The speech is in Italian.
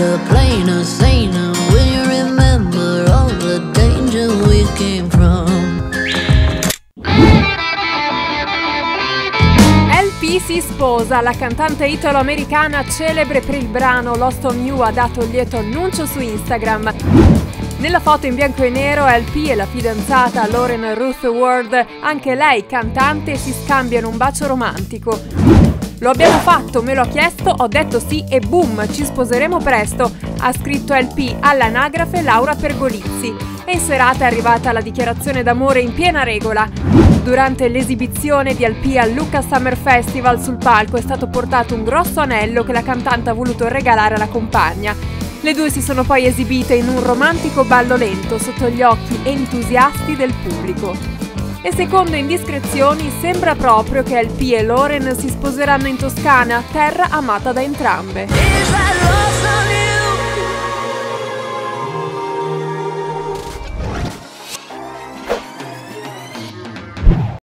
a plainer, saner when you remember all the danger we came from. LP si sposa, la cantante italo-americana celebre per il brano Lost on You ha dato il lieto annuncio su Instagram. Nella foto in bianco e nero LP e la fidanzata Lauren Ruth Ward, anche lei cantante, si scambiano un bacio romantico. Lo abbiamo fatto, me lo ha chiesto, ho detto sì e boom, ci sposeremo presto, ha scritto LP all'anagrafe Laura Pergolizzi. E in serata è arrivata la dichiarazione d'amore in piena regola. Durante l'esibizione di LP al Lucca Summer Festival sul palco è stato portato un grosso anello che la cantante ha voluto regalare alla compagna. Le due si sono poi esibite in un romantico ballo lento sotto gli occhi entusiasti del pubblico e secondo indiscrezioni sembra proprio che LP e Loren si sposeranno in Toscana, terra amata da entrambe.